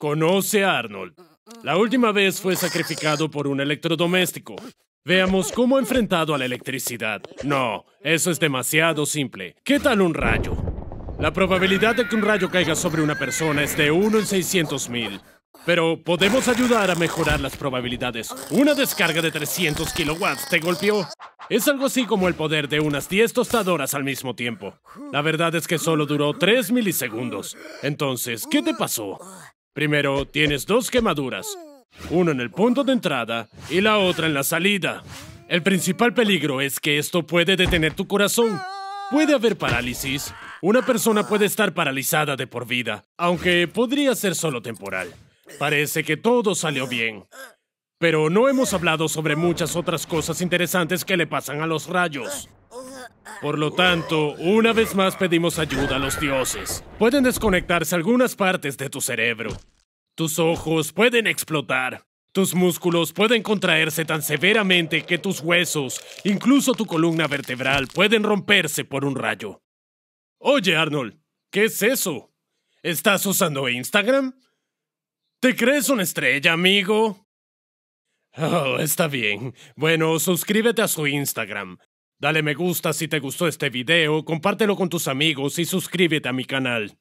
Conoce a Arnold. La última vez fue sacrificado por un electrodoméstico. Veamos cómo ha enfrentado a la electricidad. No, eso es demasiado simple. ¿Qué tal un rayo? La probabilidad de que un rayo caiga sobre una persona es de 1 en 600 mil. Pero podemos ayudar a mejorar las probabilidades. Una descarga de 300 kilowatts te golpeó. Es algo así como el poder de unas 10 tostadoras al mismo tiempo. La verdad es que solo duró 3 milisegundos. Entonces, ¿qué te pasó? Primero, tienes dos quemaduras. Uno en el punto de entrada y la otra en la salida. El principal peligro es que esto puede detener tu corazón. Puede haber parálisis. Una persona puede estar paralizada de por vida, aunque podría ser solo temporal. Parece que todo salió bien. Pero no hemos hablado sobre muchas otras cosas interesantes que le pasan a los rayos. Por lo tanto, una vez más pedimos ayuda a los dioses. Pueden desconectarse algunas partes de tu cerebro. Tus ojos pueden explotar. Tus músculos pueden contraerse tan severamente que tus huesos, incluso tu columna vertebral, pueden romperse por un rayo. Oye, Arnold, ¿qué es eso? ¿Estás usando Instagram? ¿Te crees una estrella, amigo? Oh, está bien. Bueno, suscríbete a su Instagram. Dale me gusta si te gustó este video, compártelo con tus amigos y suscríbete a mi canal.